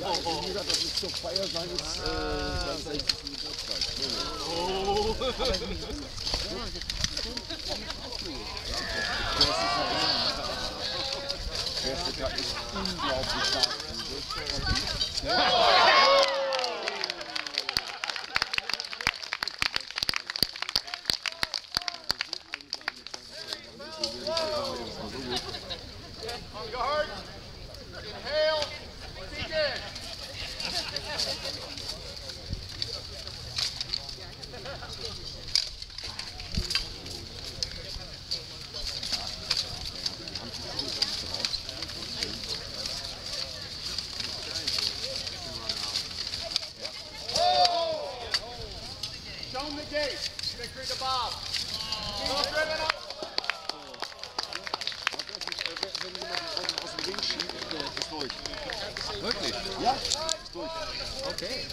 Ja, ich habe gesagt, das ist zur Feier seines, äh, seines 60. Geburtstags. Der erste Tag ist unglaublich stark. Guard. Inhale. Begin. Show them the gate. Victory to Bob. Go driven schiebt, ist durch. Wirklich? Ja, ist durch. Okay.